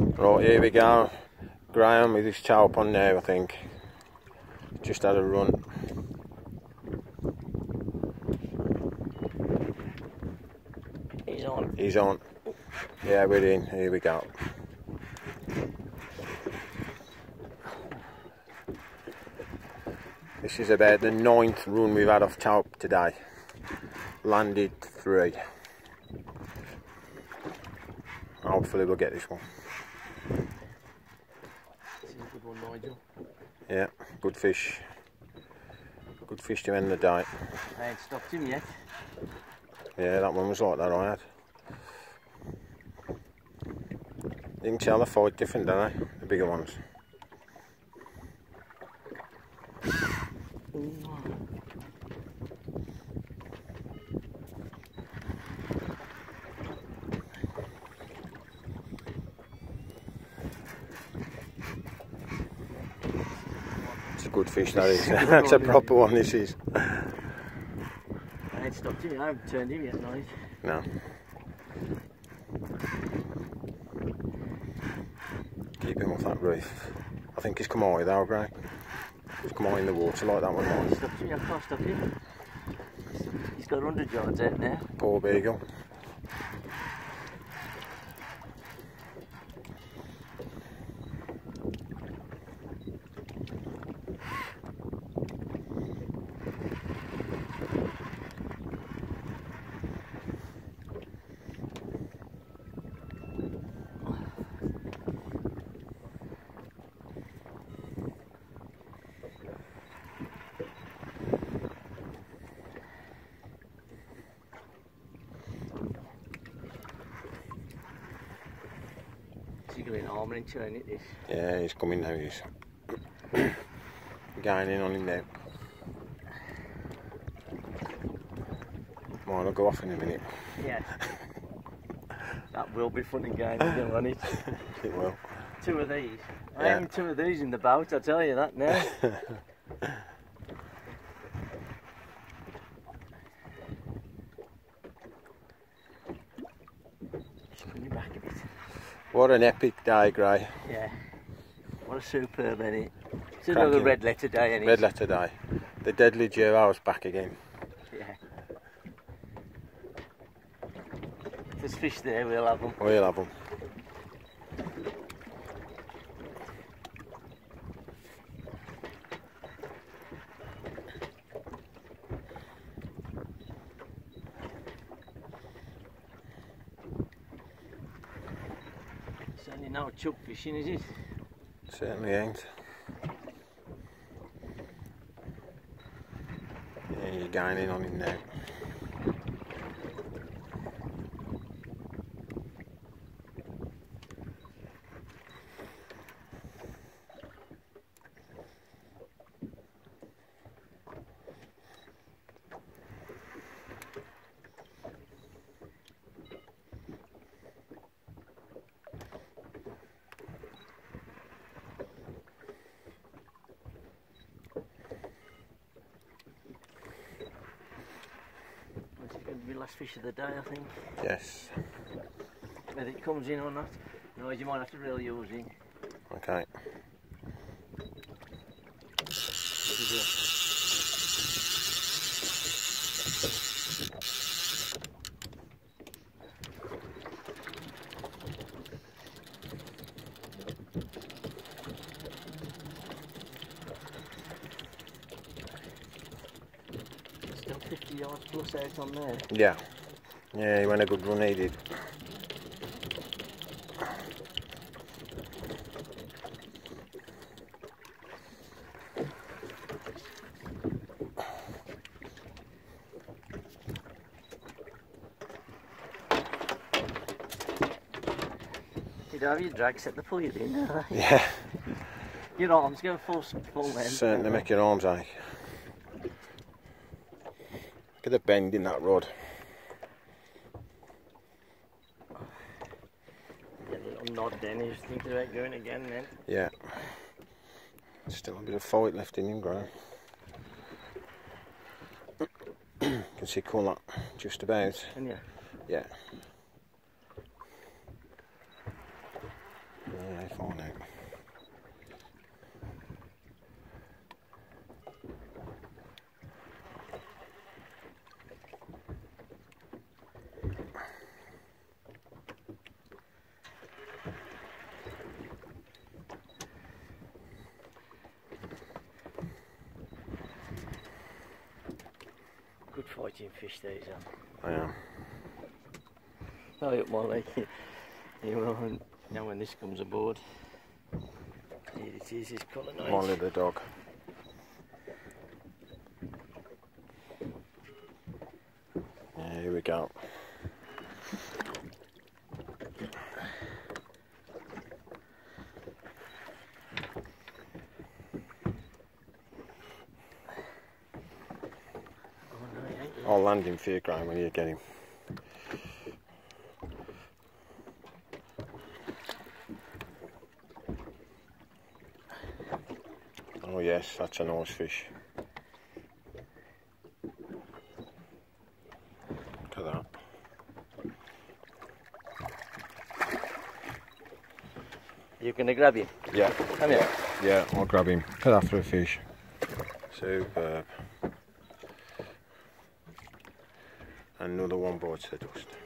Right, here we go. Graham with his chop on now, I think. Just had a run. He's on. He's on. Yeah, we're in. Here we go. This is about the ninth run we've had off chop today. Landed three. Hopefully we'll get this one. This is a good one, Nigel. Yeah, good fish. Good fish to end the day. I ain't stopped him yet. Yeah, that one was like that, I had. You can tell the fight different, don't they? The bigger ones. It's good fish, that is. That's a proper one, this is. I ain't stopped him. I haven't turned him yet, Nigel. No. Keep him off that reef. I think he's come high though, Greg. He's come high in the water like that one. I Like. stopped him. I can't stop him. He's got 100 yards out now. Poor beagle. Arm and turn it this. Yeah, he's coming now. He's gaining on him now. Mine will go off in a minute. Yeah. that will be fun and games again, won't it? It will. Two of these. I Yeah. having two of these in the boat, I tell you that now. Just bring it back a bit. What an epic day, Gray. Yeah. What a superb, innit? It's Cracking. another red letter day, innit? Red letter day. The deadly duo's back again. Yeah. If there's fish there, we'll have them. We'll have them. Certainly no chuck fishing, is it? Certainly ain't. Yeah, you're gaining on him now. Last fish of the day, I think. Yes. Whether it comes in or not. Otherwise, you might have to reel yours in. Okay. Still 50 yards plus out on there. Yeah. Yeah, he went a good run, he did. You'd have your drag set the pull you in. Yeah. Your arms go full, full then. Certainly make your arms ache. Look at the bend in that rod. Yeah, a little nod then. He's thinking about going again then. Yeah. Still a bit of fight left in him, Graham. Can see call that just about. And yeah, Yeah. find out. Good fish these are. Um, I am. Oh, up Molly. you will now when this comes aboard. Here it is, his colonised. Molly the dog. Yeah, here we go. No, he ain't yet. I'll land him for you, Graham, when you get him. Oh yes, that's a nice fish. Look at that. You're going to grab him? Yeah, Come here. yeah, I'll grab him. Look at that for a fish. Superb. Another one the dust.